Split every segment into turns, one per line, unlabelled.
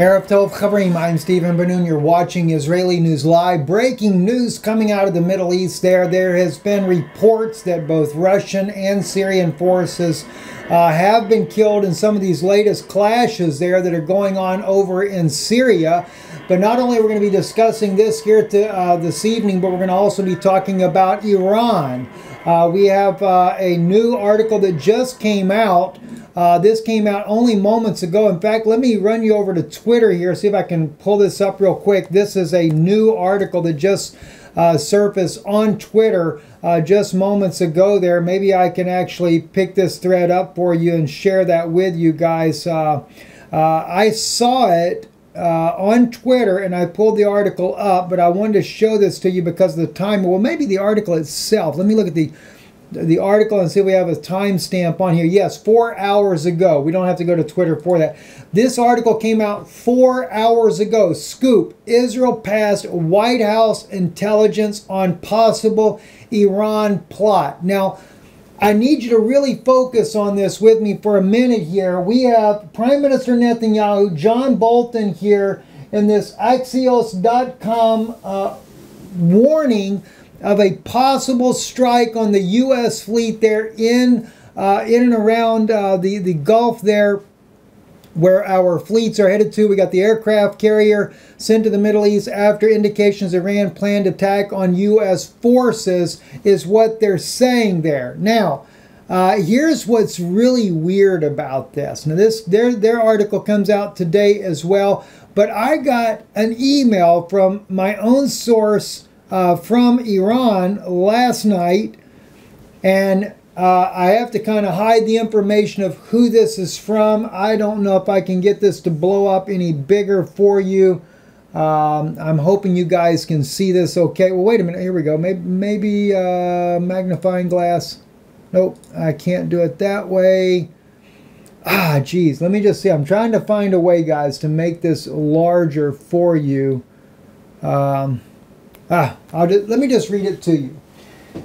Erev Tov Chavrim, I'm Stephen Ben-Nun. You're watching Israeli News Live. Breaking news coming out of the Middle East there. There has been reports that both Russian and Syrian forces uh, have been killed in some of these latest clashes there that are going on over in Syria. But not only are we going to be discussing this here to, uh, this evening, but we're going to also be talking about Iran. Uh, we have uh, a new article that just came out. Uh, this came out only moments ago. In fact, let me run you over to Twitter here, see if I can pull this up real quick. This is a new article that just uh, surfaced on Twitter uh, just moments ago there. Maybe I can actually pick this thread up for you and share that with you guys. Uh, I saw it uh, on Twitter and I pulled the article up, but I wanted to show this to you because of the time. Well, maybe the article itself. Let me look at the the article and see if we have a timestamp on here. Yes, four hours ago. We don't have to go to Twitter for that. This article came out four hours ago. Scoop Israel passed White House intelligence on possible Iran plot. Now, I need you to really focus on this with me for a minute here. We have Prime Minister Netanyahu, John Bolton here in this Axios.com uh, warning of a possible strike on the U.S. fleet there in uh, in and around uh, the, the Gulf there where our fleets are headed to. We got the aircraft carrier sent to the Middle East after indications Iran planned attack on U.S. forces, is what they're saying there. Now, uh, here's what's really weird about this. Now, this their their article comes out today as well, but I got an email from my own source uh, from Iran last night, and uh, I have to kind of hide the information of who this is from. I don't know if I can get this to blow up any bigger for you. Um, I'm hoping you guys can see this okay. Well, wait a minute. Here we go. Maybe, maybe uh, magnifying glass. Nope, I can't do it that way. Ah, geez. Let me just see. I'm trying to find a way, guys, to make this larger for you. Um, ah, I'll just, let me just read it to you.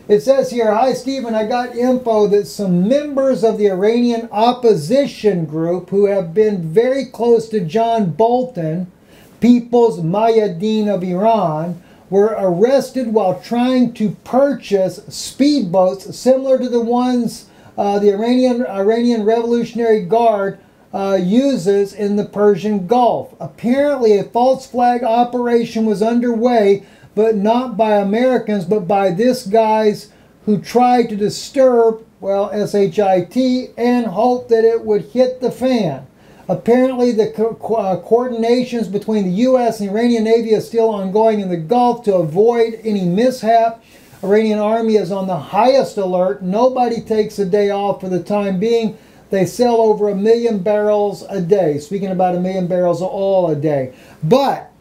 It says here, Hi Stephen, I got info that some members of the Iranian opposition group who have been very close to John Bolton, People's Mojahedin of Iran, were arrested while trying to purchase speedboats similar to the ones uh, the Iranian, Iranian Revolutionary Guard uh, uses in the Persian Gulf. Apparently, a false flag operation was underway but not by Americans, but by this guys who tried to disturb, well, SHIT, and hope that it would hit the fan. Apparently, the co uh, coordinations between the U.S. and Iranian Navy is still ongoing in the Gulf to avoid any mishap. Iranian Army is on the highest alert. Nobody takes a day off for the time being. They sell over a million barrels a day, speaking about a million barrels of oil a day. But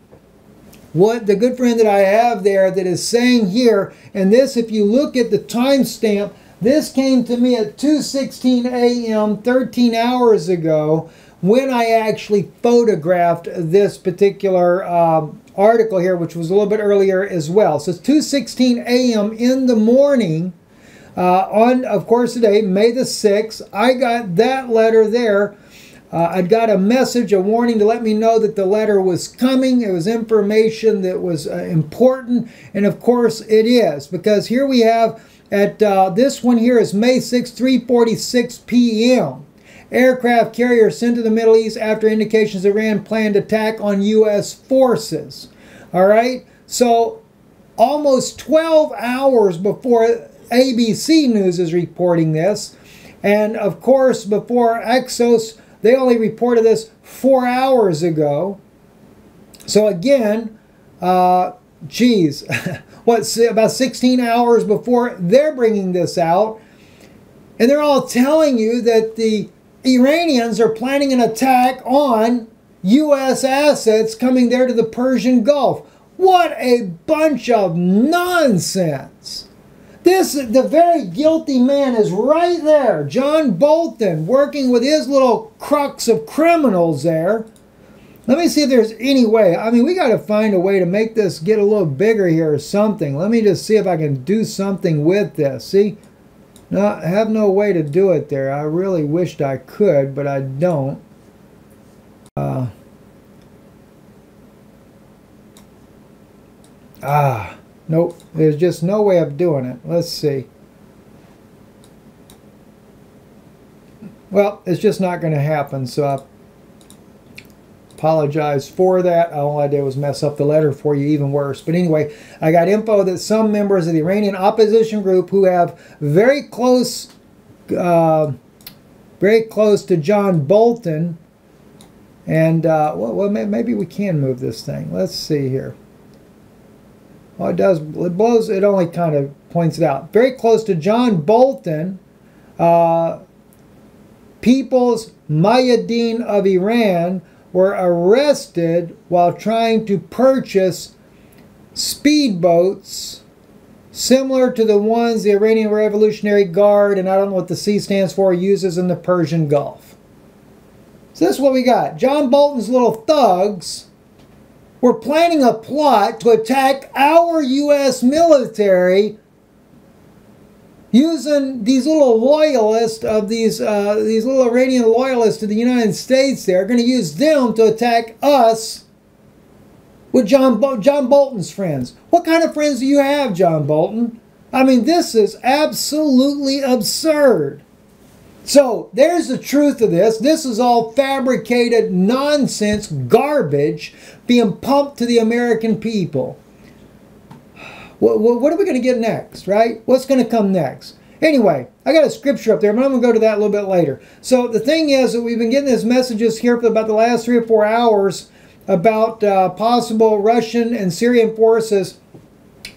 what the good friend that I have there that is saying here, and this, if you look at the timestamp, this came to me at 2.16 a.m. 13 hours ago when I actually photographed this particular uh, article here, which was a little bit earlier as well. So it's 2.16 a.m. in the morning uh, on, of course, today, May the 6th. I got that letter there uh, I'd got a message, a warning to let me know that the letter was coming. It was information that was uh, important. And of course it is, because here we have at uh, this one here is May 6, 3.46 p.m. Aircraft carrier sent to the Middle East after indications Iran planned attack on U.S. forces. All right, so almost 12 hours before ABC News is reporting this, and of course before Axios they only reported this four hours ago. So again, uh, geez, what, about 16 hours before they're bringing this out. And they're all telling you that the Iranians are planning an attack on U.S. assets coming there to the Persian Gulf. What a bunch of nonsense. This, the very guilty man is right there. John Bolton working with his little crux of criminals there. Let me see if there's any way. I mean, we got to find a way to make this get a little bigger here or something. Let me just see if I can do something with this. See? No, I have no way to do it there. I really wished I could, but I don't. Uh, ah nope. There's just no way of doing it. Let's see. Well, it's just not going to happen, so I apologize for that. All I did was mess up the letter for you even worse. But anyway, I got info that some members of the Iranian opposition group who have very close, uh, very close to John Bolton, and uh, well, well, maybe we can move this thing. Let's see here. Well, it does. It blows. It only kind of points it out. Very close to John Bolton. Uh, People's Mojahedin of Iran were arrested while trying to purchase speedboats similar to the ones the Iranian Revolutionary Guard, and I don't know what the C stands for, uses in the Persian Gulf. So this is what we got. John Bolton's little thugs were planning a plot to attack our U.S. military using these little loyalists of these uh, these little Iranian loyalists to the United States. They're going to use them to attack us with John Bo John Bolton's friends. What kind of friends do you have, John Bolton? I mean, this is absolutely absurd. So there's the truth of this. This is all fabricated nonsense, garbage being pumped to the American people. What, what are we going to get next, right? What's going to come next? Anyway, I got a scripture up there, but I'm going to go to that a little bit later. So the thing is that we've been getting these messages here for about the last three or four hours about uh, possible Russian and Syrian forces.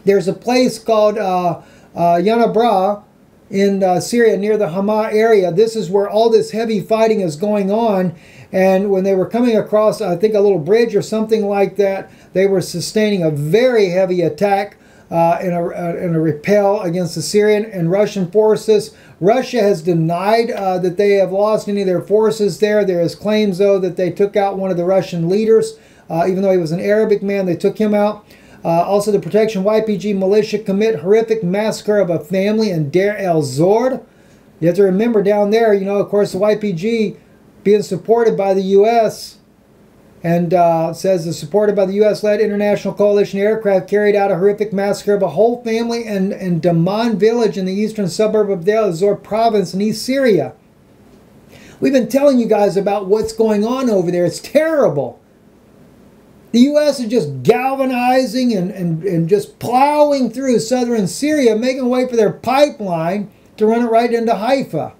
There's a place called uh, uh, Yanabra in uh, Syria near the Hama area. This is where all this heavy fighting is going on. And when they were coming across, I think, a little bridge or something like that, they were sustaining a very heavy attack uh, in, a, uh, in a repel against the Syrian and Russian forces. Russia has denied uh, that they have lost any of their forces there. There is claims, though, that they took out one of the Russian leaders. Uh, even though he was an Arabic man, they took him out. Uh, also, the Protection YPG militia commit horrific massacre of a family in Deir el-Zor. You have to remember down there, you know, of course, the YPG being supported by the U.S., and uh, says the supported by the U.S.-led international coalition aircraft carried out a horrific massacre of a whole family in, in Daman village in the eastern suburb of Deir Zor province in East Syria. We've been telling you guys about what's going on over there. It's terrible. The U.S. is just galvanizing and, and, and just plowing through southern Syria, making way for their pipeline to run it right into Haifa.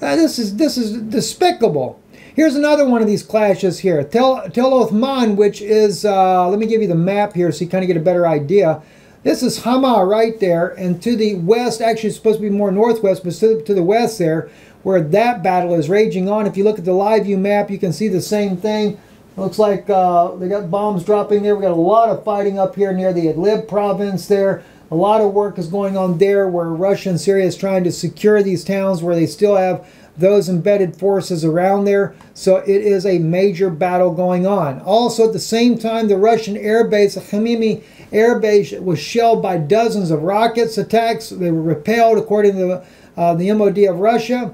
Uh, this is this is despicable. Here's another one of these clashes here. Tel, Tel Othman, which is, uh, let me give you the map here so you kind of get a better idea. This is Hama right there, and to the west, actually it's supposed to be more northwest, but to, to the west there, where that battle is raging on. If you look at the live view map, you can see the same thing. Looks like uh, they got bombs dropping there. We got a lot of fighting up here near the Idlib province there. A lot of work is going on there where Russia and Syria is trying to secure these towns where they still have those embedded forces around there. So it is a major battle going on. Also, at the same time, the Russian air base, the Khmeimim air base, was shelled by dozens of rockets attacks. They were repelled, according to the, uh, the MOD of Russia.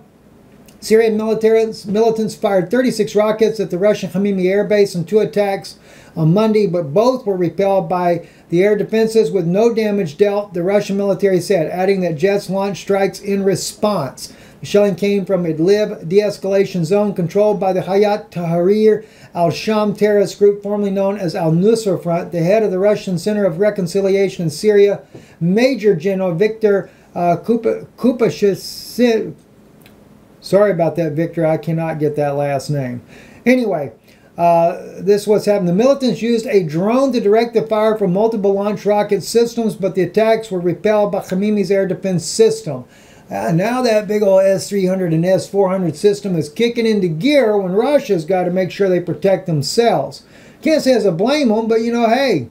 Syrian militants, militants fired 36 rockets at the Russian Khmeimim air base in two attacks on Monday, but both were repelled by the air defenses with no damage dealt, the Russian military said, adding that jets launched strikes in response. The shelling came from Idlib de-escalation zone controlled by the Hayat Tahrir al-Sham terrorist group formerly known as al-Nusra Front. The head of the Russian Center of Reconciliation in Syria, Major General Victor uh. Sorry about that, Victor. I cannot get that last name. Anyway, uh, this what's happened. The militants used a drone to direct the fire from multiple launch rocket systems, but the attacks were repelled by Khmeimim's air defense system. Uh, now that big old S-300 and S-400 system is kicking into gear when Russia's got to make sure they protect themselves. Can't say as a blame them, but you know, hey,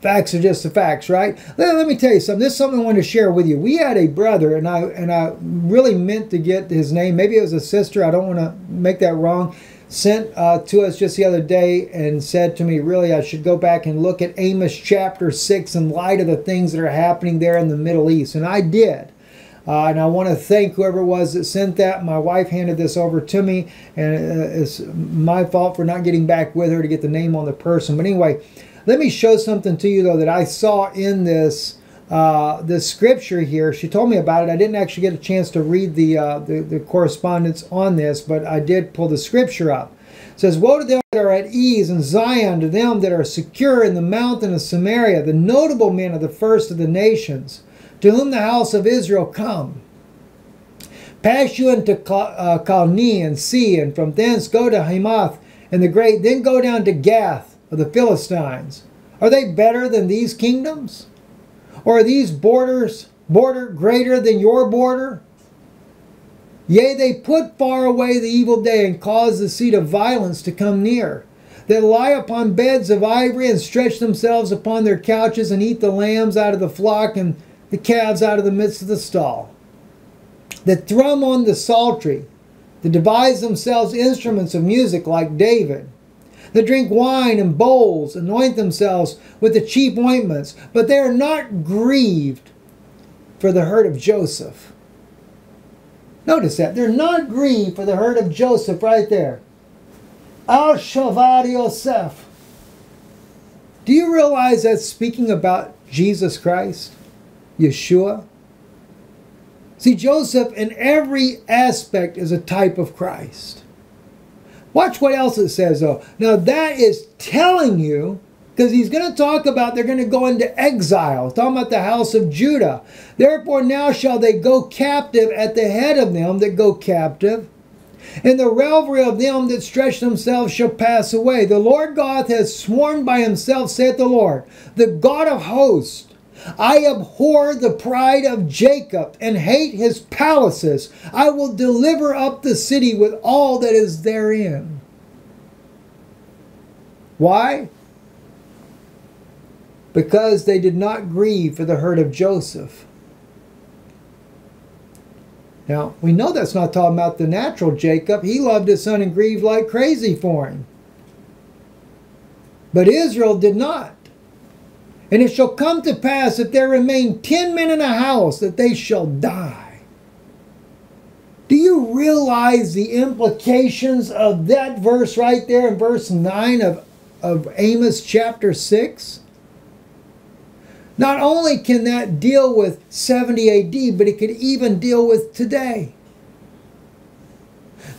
facts are just the facts, right? Let, let, me tell you something. This is something I wanted to share with you. We had a brother, and I and I really meant to get his name. Maybe it was a sister. I don't want to make that wrong. Sent uh, to us just the other day and said to me, really, I should go back and look at Amos chapter 6 in light of the things that are happening there in the Middle East. And I did. Uh, and I want to thank whoever it was that sent that. My wife handed this over to me, and uh, it's my fault for not getting back with her to get the name on the person. But anyway, Let me show something to you, though, that I saw in this uh, scripture here. She told me about it. I didn't actually get a chance to read the, uh, the, the correspondence on this, but I did pull the scripture up. It says, Woe to them that are at ease in Zion, to them that are secure in the mountain of Samaria, the notable men of the first of the nations, to whom the house of Israel come. Pass you into uh, Calneh and see, and from thence go to Hamath and the great, then go down to Gath of the Philistines. Are they better than these kingdoms? Or are these borders border greater than your border? Yea, they put far away the evil day and cause the seat of violence to come near. They lie upon beds of ivory and stretch themselves upon their couches and eat the lambs out of the flock and the calves out of the midst of the stall. That thrum on the psaltery, that devise themselves instruments of music like David, that drink wine in bowls, anoint themselves with the cheap ointments, but they are not grieved for the hurt of Joseph. Notice that. They're not grieved for the hurt of Joseph right there. Al Shavad Yosef. Do you realize that's speaking about Jesus Christ? Yeshua? See, Joseph in every aspect is a type of Christ. Watch what else it says, though. Now, that is telling you, because he's going to talk about they're going to go into exile, talking about the house of Judah. Therefore, now shall they go captive at the head of them that go captive, and the revelry of them that stretch themselves shall pass away. The Lord God has sworn by himself, saith the Lord, the God of hosts I abhor the pride of Jacob and hate his palaces. I will deliver up the city with all that is therein. Why? Because they did not grieve for the hurt of Joseph. Now, we know that's not talking about the natural Jacob. He loved his son and grieved like crazy for him. But Israel did not. And it shall come to pass if there remain ten men in a house that they shall die. Do you realize the implications of that verse right there in verse 9 of, of Amos chapter 6? Not only can that deal with 70 AD, but it could even deal with today.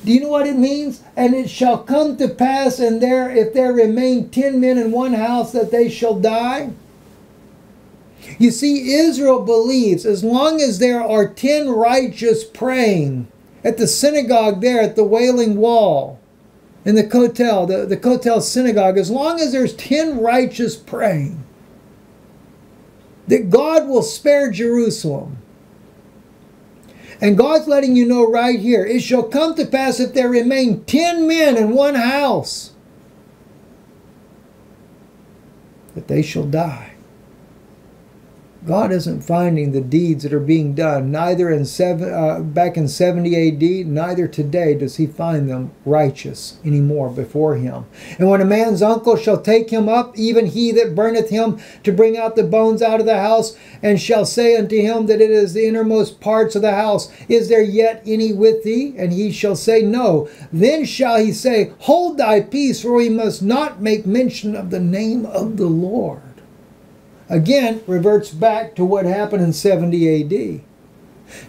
Do you know what it means? And it shall come to pass, and there, if there remain ten men in one house, that they shall die. You see, Israel believes as long as there are 10 righteous praying at the synagogue there at the Wailing Wall, in the Kotel, the, the Kotel synagogue, as long as there's 10 righteous praying, that God will spare Jerusalem. And God's letting you know right here it shall come to pass if there remain 10 men in one house that they shall die. God isn't finding the deeds that are being done. Neither in seven, uh, back in 70 AD, neither today does he find them righteous anymore before him. And when a man's uncle shall take him up, even he that burneth him, to bring out the bones out of the house, and shall say unto him that it is the innermost parts of the house, Is there yet any with thee? And he shall say, No. Then shall he say, Hold thy peace, for we must not make mention of the name of the Lord again reverts back to what happened in 70 AD.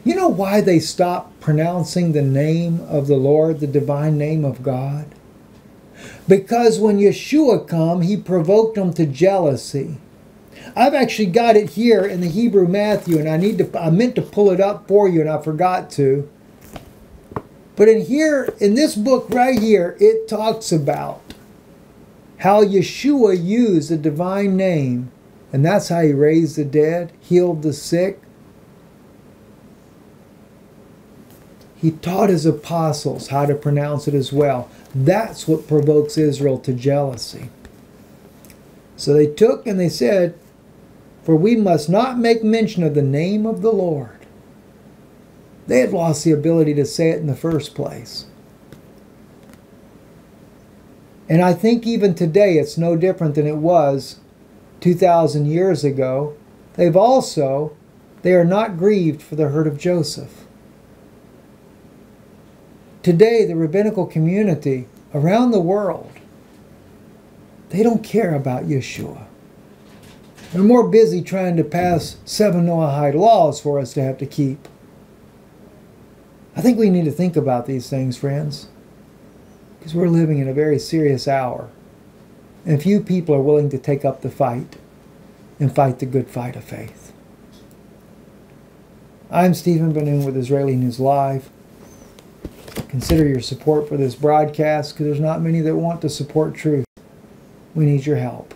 You know why they stopped pronouncing the name of the Lord, the divine name of God? Because when Yeshua come, he provoked them to jealousy. I've actually got it here in the Hebrew Matthew, and I need to I meant to pull it up for you, and I forgot to. But in here, in this book right here, it talks about how Yeshua used the divine name and that's how he raised the dead, healed the sick. He taught his apostles how to pronounce it as well. That's what provokes Israel to jealousy. So they took and they said, For we must not make mention of the name of the Lord. They had lost the ability to say it in the first place. And I think even today it's no different than it was 2,000 years ago, they've also, they are not grieved for the hurt of Joseph. Today, the rabbinical community around the world, They don't care about Yeshua. They're more busy trying to pass seven Noahide laws for us to have to keep. I think we need to think about these things, friends, because we're living in a very serious hour. And few people are willing to take up the fight and fight the good fight of faith. I'm Stephen Ben-Nun with Israeli News Live. Consider your support for this broadcast because there's not many that want to support truth. We need your help.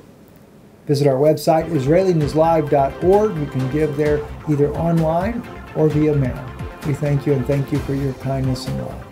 Visit our website, IsraeliNewsLive.org. You can give there either online or via mail. We thank you and thank you for your kindness and love.